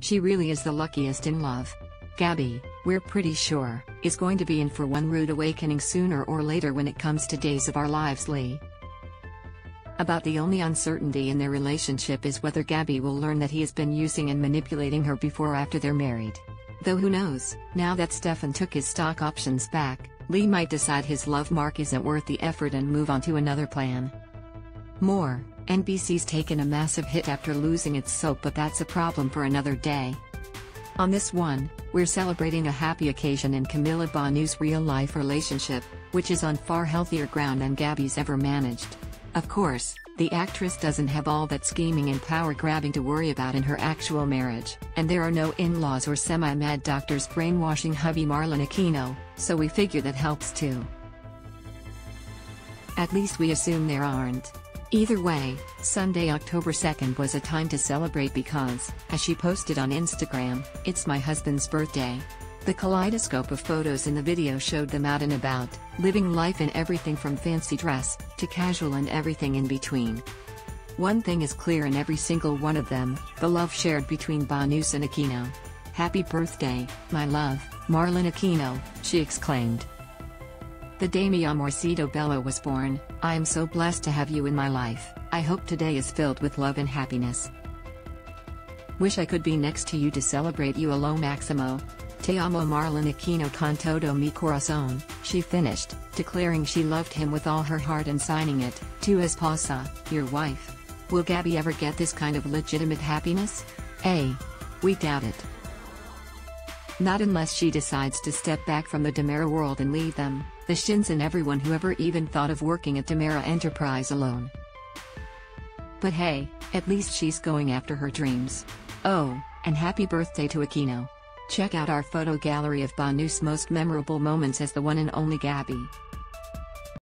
She really is the luckiest in love. Gabi, we're pretty sure, is going to be in for one rude awakening sooner or later when it comes to Days of Our Lives Li. About the only uncertainty in their relationship is whether Gabi will learn that he has been using and manipulating her before or after they're married. Though who knows, now that Stefan took his stock options back, Li might decide his love mark isn't worth the effort and move on to another plan. More, NBC's taken a massive hit after losing its soap but that's a problem for another day. On this one, we're celebrating a happy occasion in Camila Banus' real-life relationship, which is on far healthier ground than Gabi's ever managed. Of course, the actress doesn't have all that scheming and power grabbing to worry about in her actual marriage, and there are no in laws or semi mad doctors brainwashing hubby Marlon Aquino, so we figure that helps too. At least we assume there aren't. Either way, Sunday, October 2nd was a time to celebrate because, as she posted on Instagram, it's my husband's birthday. The kaleidoscope of photos in the video showed them out and about, living life in everything from fancy dress, to casual and everything in between. One thing is clear in every single one of them, the love shared between Banus and Aquino. Happy birthday, my love, Marlon Aquino, she exclaimed. The day mi amorcito Bello was born, I am so blessed to have you in my life, I hope today is filled with love and happiness. Wish I could be next to you to celebrate you alo Maximo, Te amo Marlon Aquino con todo mi corazón, she finished, declaring she loved him with all her heart and signing it, to esposa, your wife. Will Gabi ever get this kind of legitimate happiness? A. We doubt it. Not unless she decides to step back from the DiMera world and leave them, the Shins and everyone who ever even thought of working at DiMera Enterprise alone. But hey, at least she's going after her dreams. Oh, and happy birthday to Aquino. Check out our photo gallery of Banus' most memorable moments as the one and only Gabi.